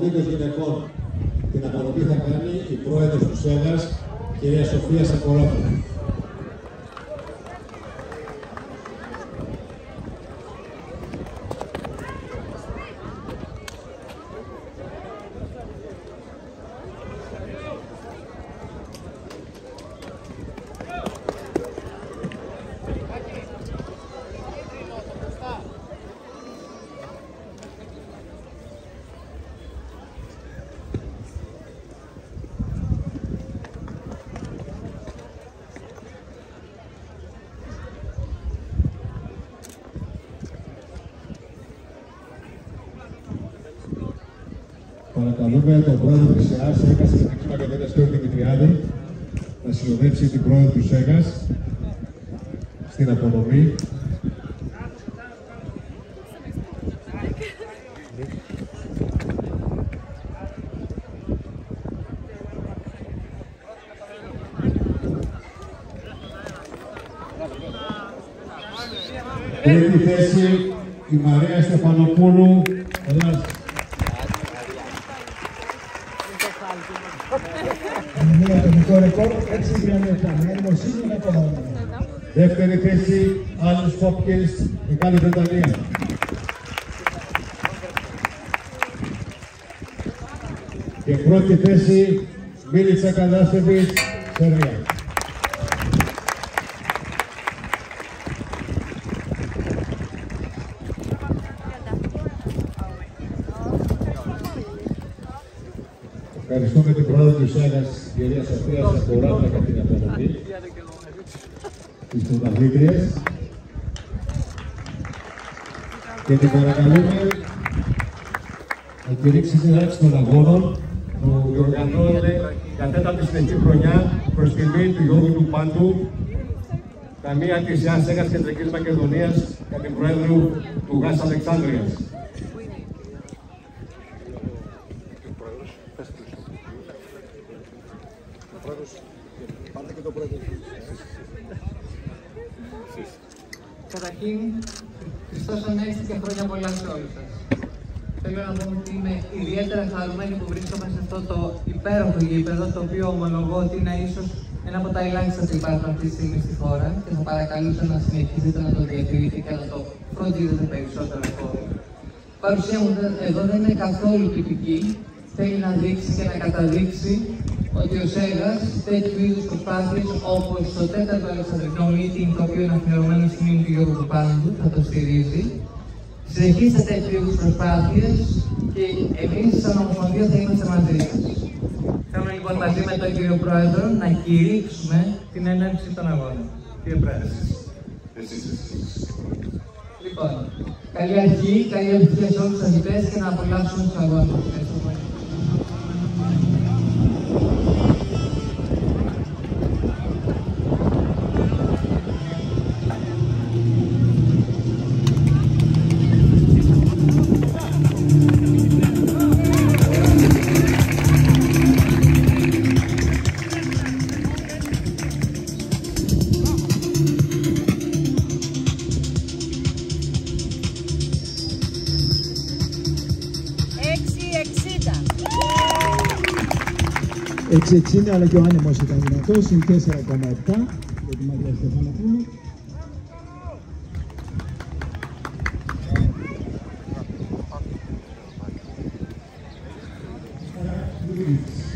απονομή μεταλλίων στο μήκος γυναικών. Την απονομή θα κάνει η πρόεδρος του ΣΕΓΑΣ, κυρία Σοφία Σακορόπουλα. Παρακαλούμε τον πρόεδρο της ΕΑΣ, ΣΕΓΑΣ Εθνική Μακεδονία Στέο Δημητριάδη, να συνοδεύσει την πρόεδρο του ΣΕΓΑΣ στην απονομή. Τρίτη θέση η Μαρία Στεφανοπούλου, Ελλάς. Μια ατομικό ρεκόρ 6.37. Μια δημοσίευση είναι από Δεύτερη θέση, Άλις Χόπκινς, Μεγάλη Βρετανία. Και πρώτη θέση, Μίλιτσα Καλάσεβιτς, Σερβία. Ευχαριστούμε την πρόεδρο του ΣΕΓΑΣ, κυρία Σοφία Σακουράτα, για την απονομή τις πρωταθλήτριες και την παρακαλούμε να κηρύξει την άξιση των αγώνων που διοργανώνεται για τέταρτη συνεχή χρονιά προς τιμή του Γιώργου του Πάντου Ταμεία της Ιάς Έγας Κεντρικής Μακεδονίας για την Προέδρου του ΓΑΣ Αλεξάνδρειας. Καταρχήν, Χριστός Ανέστη και χρόνια πολλά σε όλους σας. Θέλω να πω ότι είμαι ιδιαίτερα χαρούμενη που βρίσκομαι σε αυτό το υπέροχο γήπεδο, το οποίο ομολογώ ότι είναι ίσως ένα από τα ελάχιστα που υπάρχουν αυτή τη στιγμή στη χώρα και θα παρακαλούσα να συνεχίσετε να το διατηρείτε και να το φροντίζετε περισσότερο ακόμη. Η παρουσία μου εδώ δεν είναι καθόλου τυπική. Θέλει να δείξει και να καταδείξει ότι ο ΣΕΓΑΣ τέτοιου είδους προσπάθειες όπως το τέταρτο Αλεξανδρινό meeting, το οποίο είναι αφιερωμένο στη μνήμη του Γιώργου Πάντου, θα το στηρίζει. Συνεχίστε τέτοιου είδους προσπάθειες και εμείς, σαν Ομοσπονδία, θα είμαστε μαζί σας. Θέλουμε λοιπόν μαζί με τον κύριο Πρόεδρο να κηρύξουμε την έναρξη των αγώνων. Κύριε Πρόεδρε. Λοιπόν, καλή αρχή, καλή επιτυχία σε όλους τους αθλητές και να απολαύσουν τους αγώνες. 6,60 αλλά και ο άνεμος ήταν δυνατός, είναι 4,7 για τη Μαρία Στεφανοπούλου.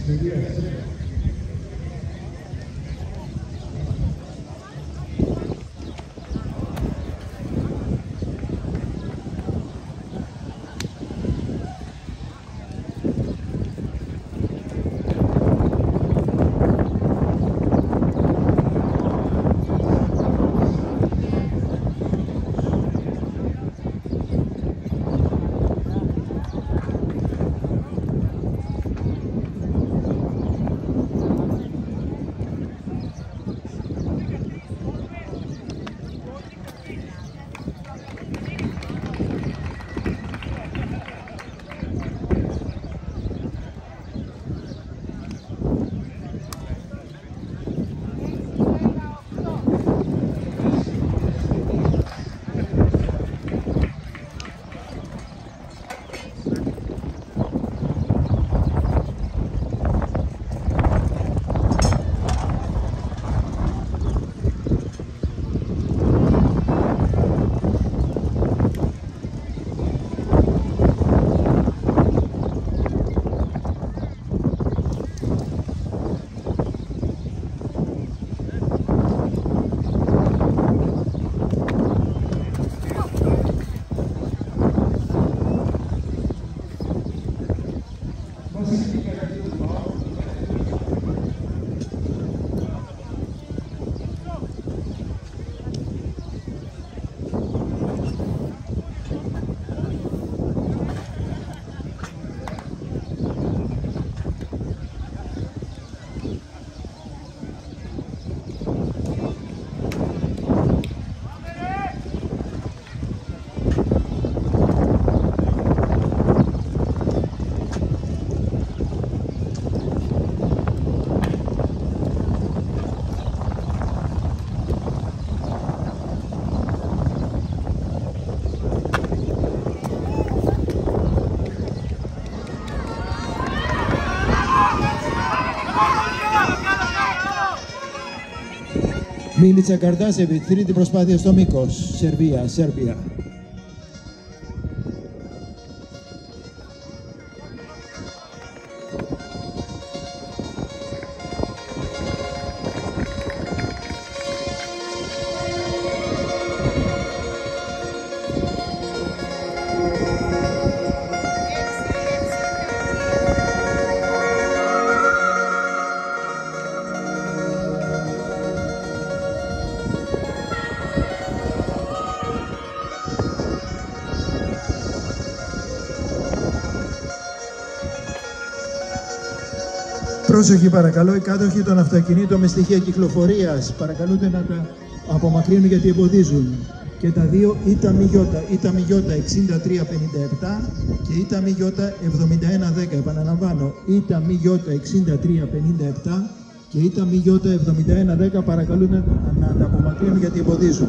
Thank. Μίλιτσα Καρτάσεβιτ, τρίτη προσπάθεια στο μήκος. Σερβία, Σέρβια. Πρόσοχη παρακαλώ, οι κάτοχοι των αυτοκινήτων με στοιχεία κυκλοφορίας παρακαλούνται να τα απομακρύνουν γιατί εμποδίζουν. Και τα δύο ΙΤΑ ΜΙΙΟΤΑ, ΙΤΑ ΜΙΙΟΤΑ 6357 και ΙΤΑ ΜΙΙΟΤΑ 7110. Επαναλαμβάνω, ΙΤΑ ΜΙΙΟΤΑ 6357 και ΙΤΑ ΜΙΙΟΤΑ 7110 παρακαλούνται να τα απομακρύνουν γιατί εμποδίζουν.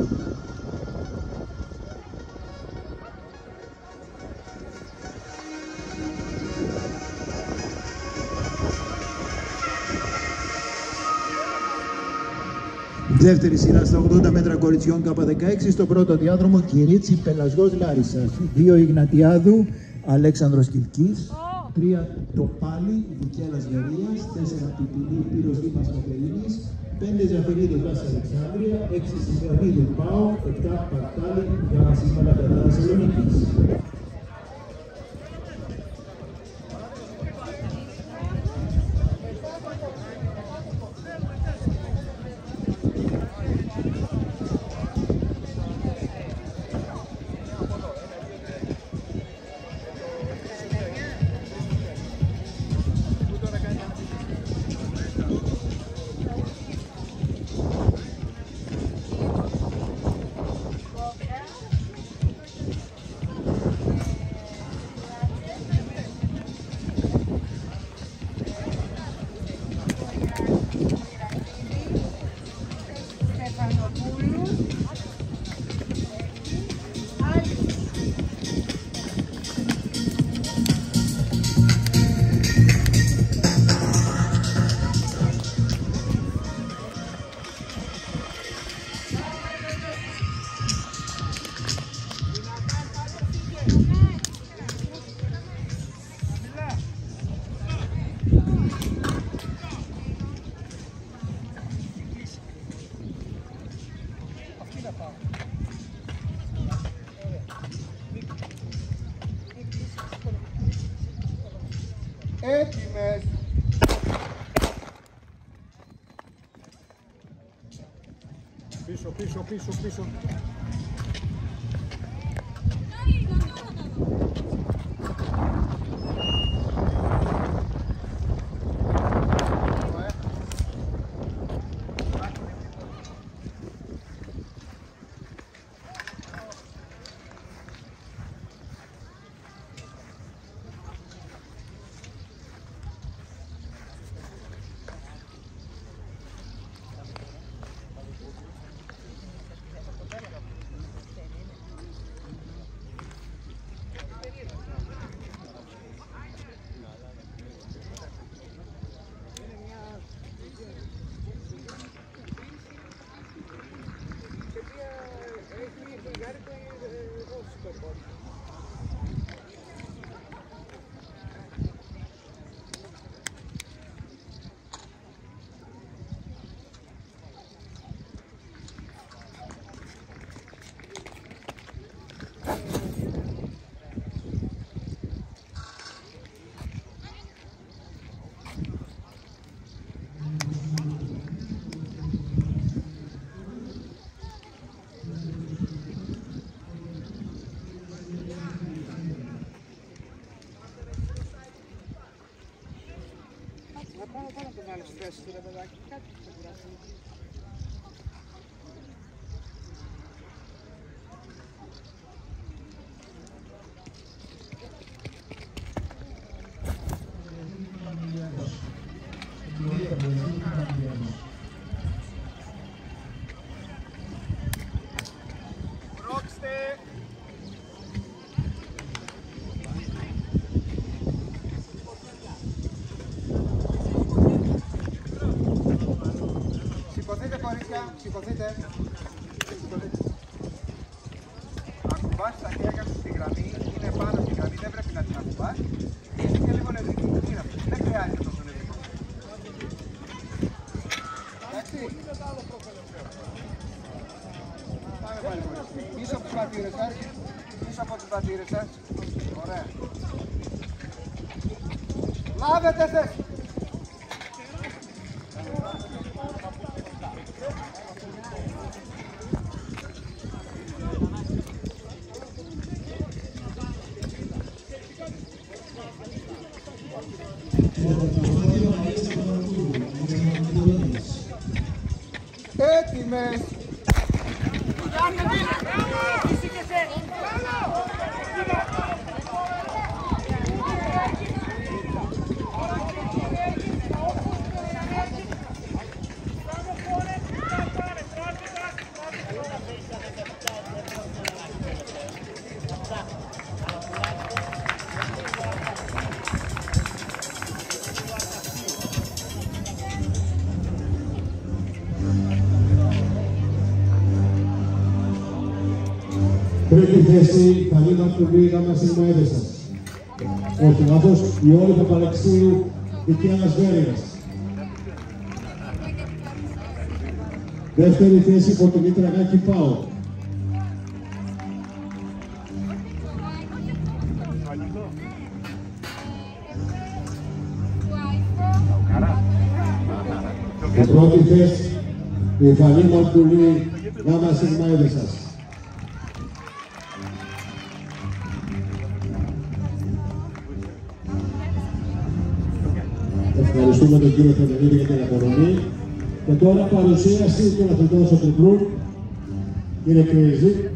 Δεύτερη σειρά στα 80 μέτρα κοριτσιών K16 στο πρώτο διάδρομο Κυρίτσι Πελασγός Λάρισας. Δύο Ιγνατιάδου Αλέξανδρος Κιλκής. Τρία Τοπάλι Βικέλας Γερίας. Τέσσερα Πιπιλή Πύρος Δήμας Κοπερίνης. Πέντε Ζαφυρίδος Βάσης Αλεξάνδρεια. Έξι Σιγκαρδίδου Πάο. Επτά Παρτάλι Γάμα Σύμβαλα Κατά Θεσσαλονίκης. Έτοιμες. Πίσω, πίσω, πίσω, πίσω. Göstereme belki kaç burası. Σηκωθείτε. Σηκωθείτε. Ακουμπάς τα χέρια σου στη γραμμή, είναι πάνω στη γραμμή, δεν πρέπει να την ακουμπάς. Είσαι και λίγο νευρική. Τι είναι αυτό, δεν χρειάζεται τόσο νευρικό. Εντάξει. Πάμε πάλι μόλις. Πίσω από τους πατήρες σας. Πίσω από τους πατήρες σας. Ωραία. Λάβετε θέση. Θέση, Καλίνα Κουλή, γάμα σίγμα έδεσας. Όχι, λάθος, η όλη Παπαλεξίου, Δικιάνας Βέρειας. Δεύτερη θέση, Πορτογή Τραγάκη Πάο. Η πρώτη θέση, η Φανή Μαρκουλή, γάμα σίγμα έδεσας. Ευχαριστούμε τον κύριο Θεμελίδη για την απονομή. Και τώρα παρουσίαση των αθλητών στο τριπλού. Κύριε Κρυζή.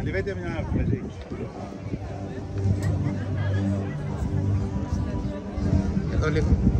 Ανεβαίνετε μια άλλη μαζί. Εδώ λίγο.